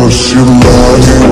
pussy golden